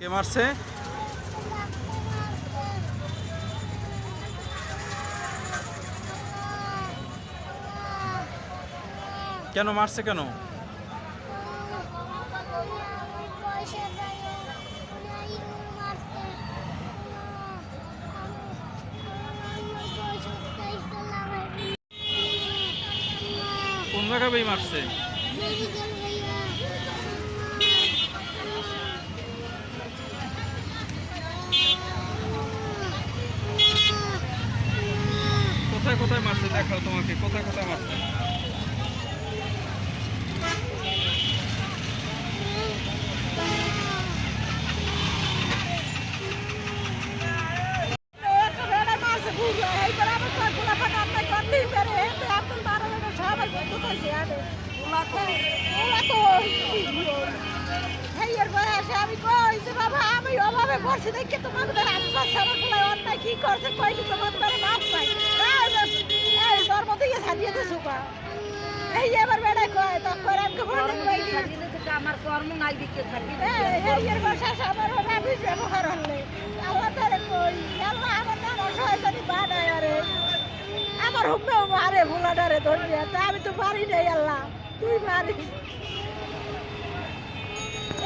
কে মারছে? কেন মারছে কেন? কোন জায়গায় মারছে? কোথায় কোথায় মারছে? দেখাও তোমাকে, কোথায় কোথায় মারছে? আমি কই যে আমি অভাবে দেখে আত্মা সারা গুলাই অন্যায় কি করছে কইলি তোমাদের মাপ ধর্ম থেকে ছাড়িয়ে দিছো কা এই এবার বেড়াই কয় তো করে আমাকে বলে কইলি আমার কর্ম নাই দিকে থাকি এই এর ভাষা সবার আমি ব্যবহার হলে। আল্লাহ তারে কই আল্লাহ আমার নাম জানি বানায় আরে। আমার হুম্মে মারে ভুলাডারে ধরবি তা আমি তো পারি নাই আল্লাহ। তুই পারিস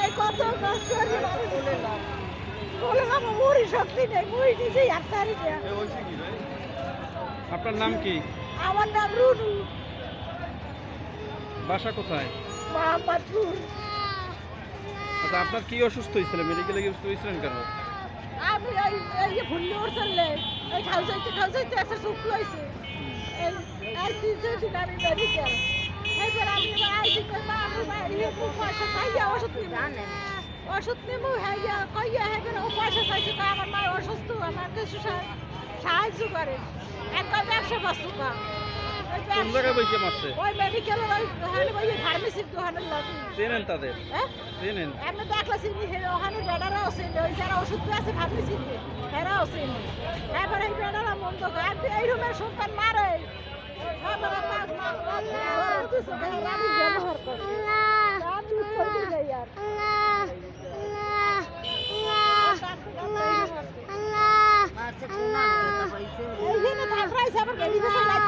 এই কত কষ্ট করে বলে না বলে না আমার শক্তি নেই নিজেই না আপনার নাম কি? আমার নাম রুনু। বাসা কোথায়? মোহাম্মদপুর আচ্ছা আপনার কি অসুস্থ হয়েছিল? মেডিকেলে গিয়ে হয়েছিলেন কেন? আমি এই এই যে ভুললে ওর এই খাও যাইতে খাও যাইতে একটা সুখ লইছে এই আজ তিন চার দিন আমি মেডিকেল এইবার আমি এবার আইসি কই মা আমি বাড়ি একটু পয়সা চাইয়া ওষুধ নিব। ওষুধ নিব হ্যাঁ কইয়া হ্যাঁ ও পয়সা চাইছে তা আমার মা অসুস্থ আমার কিছু সাহায্য করে একটা ব্যবসা বস্তু কা ওই কোন জায়গায় বসে মারছে ওই মেডিকেলের ওই দোকানে ওই ফার্মেসির দোকানের লাগে চেনেন তাদের হ্যাঁ চেনেন এমনি দেখলে চিনি হে ওখানে বেড়ারাও চিনি ওই যারা ওষুধ আছে চিনি হেরাও চিনি এবার এই বেড়ারা মন্দ খায় এই রুমের সন্তান মারে ব্যবহার করি porque dices a la